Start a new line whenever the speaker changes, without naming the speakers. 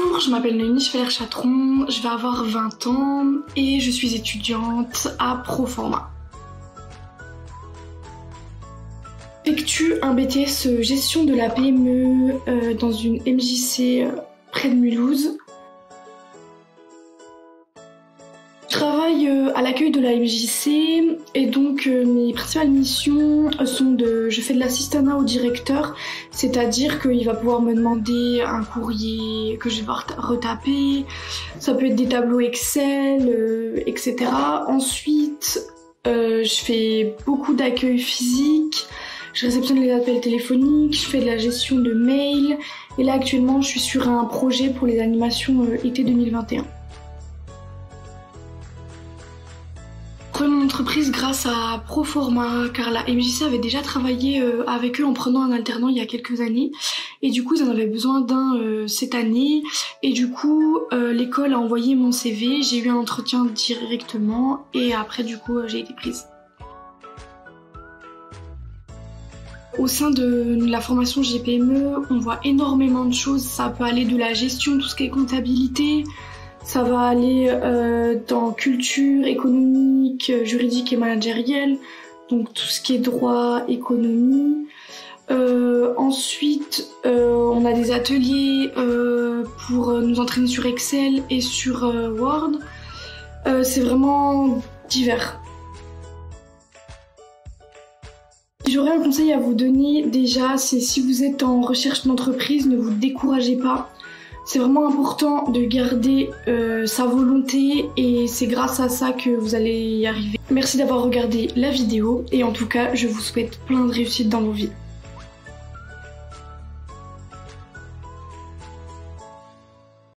Bonjour, je m'appelle Noémie Chevaler-Chatron, je vais avoir 20 ans et je suis étudiante à Proforma. J'effectue un BTS gestion de la PME euh, dans une MJC euh, près de Mulhouse? Euh, à l'accueil de la MJC et donc mes principales missions sont de... Je fais de l'assistanat au directeur, c'est-à-dire qu'il va pouvoir me demander un courrier que je vais retaper, ça peut être des tableaux Excel, etc. Ensuite, je fais beaucoup d'accueil physique, je réceptionne les appels téléphoniques, je fais de la gestion de mails. Et là actuellement je suis sur un projet pour les animations euh, été 2021. Entreprise grâce à Proforma car la MJC avait déjà travaillé euh, avec eux en prenant un alternant il y a quelques années et du coup ils en avaient besoin d'un euh, cette année et du coup l'école a envoyé mon CV, j'ai eu un entretien directement et après du coup j'ai été prise. Au sein de la formation GPME, on voit énormément de choses. Ça peut aller de la gestion, tout ce qui est comptabilité, ça va aller euh, dans culture, économique, juridique et managérielle, donc tout ce qui est droit, économie. Euh, ensuite, euh, on a des ateliers pour nous entraîner sur Excel et sur Word. C'est vraiment divers. J'aurais un conseil à vous donner déjà, c'est si vous êtes en recherche d'entreprise, ne vous découragez pas. C'est vraiment important de garder euh, sa volonté et c'est grâce à ça que vous allez y arriver. Merci d'avoir regardé la vidéo et en tout cas, je vous souhaite plein de réussite dans vos vies.